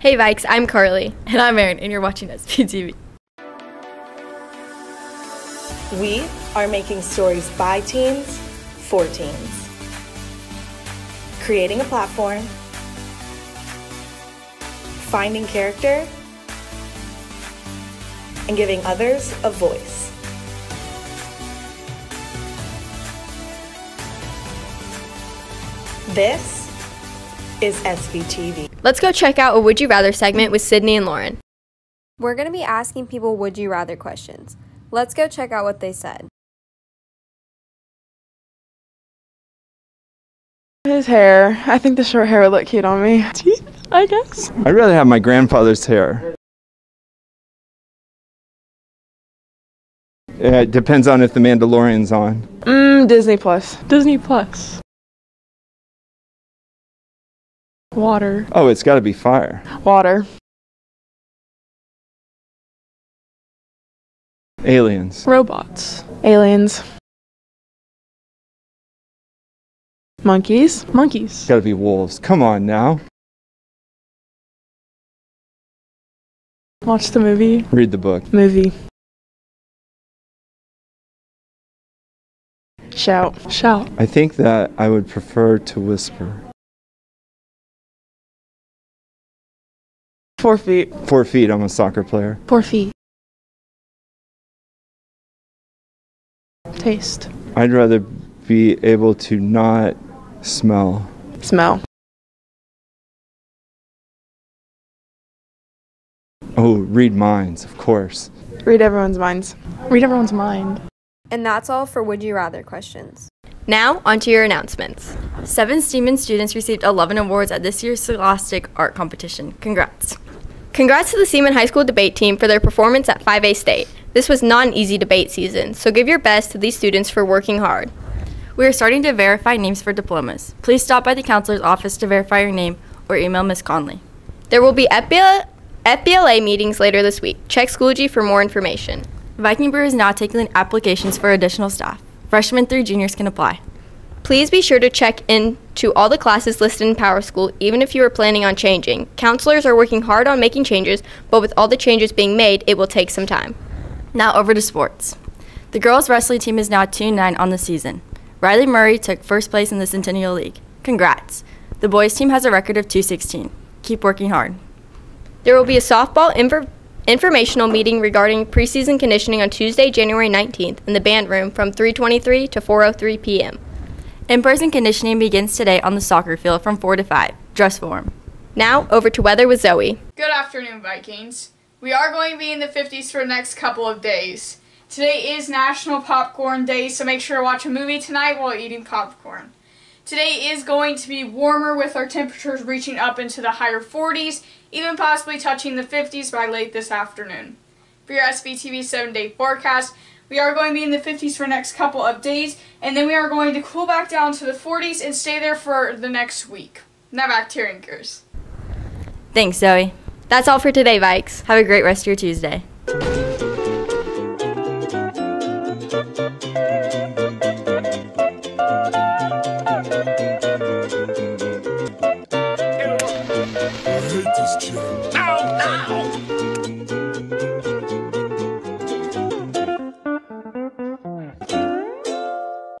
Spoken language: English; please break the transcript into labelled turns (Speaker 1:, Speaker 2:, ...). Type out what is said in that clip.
Speaker 1: Hey Vikes, I'm Carly.
Speaker 2: And I'm Erin, and you're watching SVTV.
Speaker 3: We are making stories by teens for teens. Creating a platform, finding character, and giving others a voice. This is SVTV.
Speaker 1: Let's go check out a Would You Rather segment with Syndi and Lauryn.
Speaker 4: We're going to be asking people would you rather questions. Let's go check out what they said.
Speaker 5: His hair. I think the short hair would look cute on me. Teeth, I guess.
Speaker 6: I'd rather have my grandfather's hair. It depends on if the Mandalorian's on.
Speaker 5: Mmm, Disney Plus. Disney Plus. Water.
Speaker 6: Oh, it's got to be fire.
Speaker 5: Water.
Speaker 6: Aliens.
Speaker 5: Robots. Aliens. Monkeys. Monkeys.
Speaker 6: Got to be wolves. Come on now.
Speaker 5: Watch the movie.
Speaker 6: Read the book.
Speaker 5: Movie. Shout. Shout.
Speaker 6: I think that I would prefer to whisper.
Speaker 5: Four feet.
Speaker 6: Four feet, I'm a soccer player.
Speaker 5: Four feet. Taste.
Speaker 6: I'd rather be able to not smell.
Speaker 5: Smell.
Speaker 6: Oh, read minds, of course.
Speaker 5: Read everyone's minds. Read everyone's mind.
Speaker 4: And that's all for Would You Rather questions.
Speaker 1: Now, onto your announcements.
Speaker 2: Seven Seaman students received 11 awards at this year's Scholastic Art Competition. Congrats.
Speaker 1: Congrats to the Seaman High School debate team for their performance at 5A State. This was not an easy debate season, so give your best to these students for working hard.
Speaker 2: We are starting to verify names for diplomas. Please stop by the counselor's office to verify your name or email Ms. Conley.
Speaker 1: There will be FBLA, FBLA meetings later this week. Check Schoology for more information.
Speaker 2: Viking Brew is now taking applications for additional staff. Freshmen through juniors can apply.
Speaker 1: Please be sure to check into all the classes listed in Power School, even if you are planning on changing. Counselors are working hard on making changes, but with all the changes being made, it will take some time.
Speaker 2: Now over to sports. The girls' wrestling team is now 2 9 on the season. Riley Murray took first place in the Centennial League. Congrats. The boys' team has a record of 216. Keep working hard.
Speaker 1: There will be a softball infor- informational meeting regarding preseason conditioning on Tuesday, January 19th in the band room from 3:23 to 4:03 p.m.
Speaker 2: In-person conditioning begins today on the soccer field from 4 to 5. Dress form.
Speaker 1: Now, over to weather with Zoey.
Speaker 7: Good afternoon, Vikings. We are going to be in the 50s for the next couple of days. Today is National Popcorn Day, so make sure to watch a movie tonight while eating popcorn. Today is going to be warmer with our temperatures reaching up into the higher 40s, even possibly touching the 50s by late this afternoon. For your SVTV 7 day forecast, we are going to be in the 50s for the next couple of days, and then we are going to cool back down to the 40s and stay there for the next week. Now back to your anchors.
Speaker 2: Thanks, Zoey.
Speaker 1: That's all for today, Vikes.
Speaker 2: Have a great rest of your Tuesday.